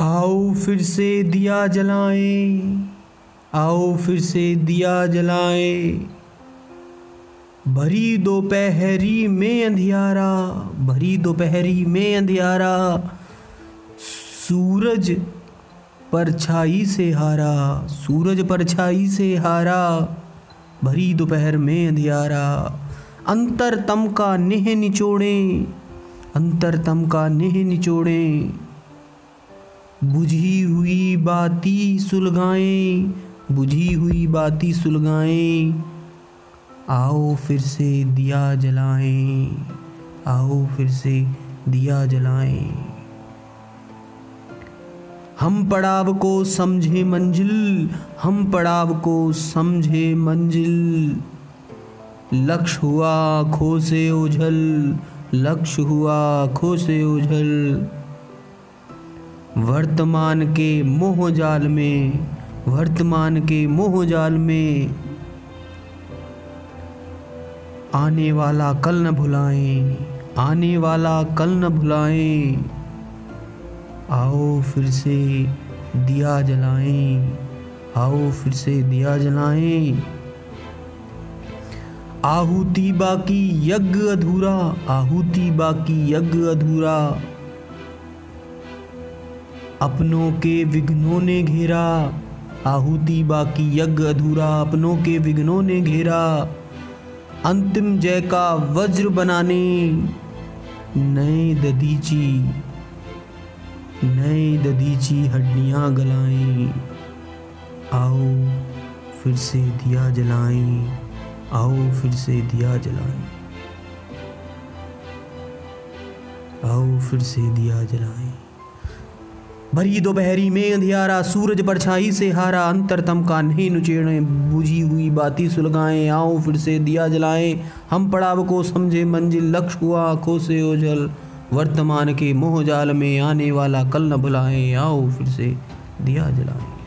आओ फिर से दिया जलाएँ, आओ फिर से दिया जलाएँ। भरी दोपहरी में अंधियारा, भरी दोपहरी में अंधियारा, सूरज परछाई से हारा, सूरज परछाई से हारा, भरी दोपहर में अंधियारा। अंतर तम का नेह निचोड़े अंतर तम का नेह निचोड़े। बुझी हुई बाती सुलगाएँ, बुझी हुई बाती सुलगाएँ। आओ फिर से दिया जलाएँ, आओ फिर से दिया जलाएँ। हम पड़ाव को समझे मंजिल, हम पड़ाव को समझे मंजिल। लक्ष्य हुआ खो से ओझल लक्ष्य हुआ खो से ओझल वर्तमान के मोहजाल में, वर्तमान के मोहजाल में आने वाला कल न भुलाएँ, आने वाला कल न भुलाएँ। आओ फिर से दिया जलाएँ, आओ फिर से दिया जलाएँ। आहुति बाकी यज्ञ अधूरा, आहुति बाकी यज्ञ अधूरा। अपनों के विघ्नों ने घेरा, आहुति बाकी यज्ञ अधूरा, अपनों के विघ्नों ने घेरा। अंतिम जय का वज्र बनाने, नए ददीची नए ददीची हड्डियाँ गलाएँ। आओ फिर से दिया जलाएँ, आओ फिर से दिया जलाएँ। आओ फिर से दिया जलाएँ। भरी दोपहरी में अंधियारा सूरज परछाई से हारा अंतर तम का नहीं नुचेड़े। बुझी हुई बाती सुलगाएँ, आओ फिर से दिया जलाएँ। हम पड़ाव को समझे मंजिल, लक्ष्य हुआ आँखों से ओझल। वर्तमान के मोहजाल में आने वाला कल न भुलाएँ, आओ फिर से दिया जलाएँ।